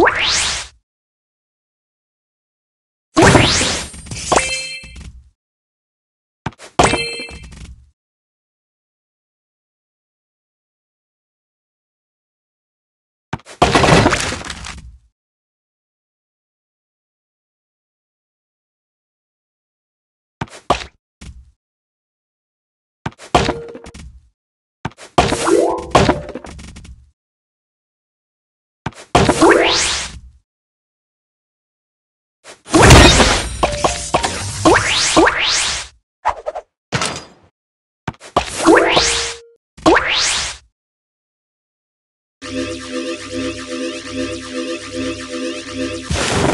Bye. you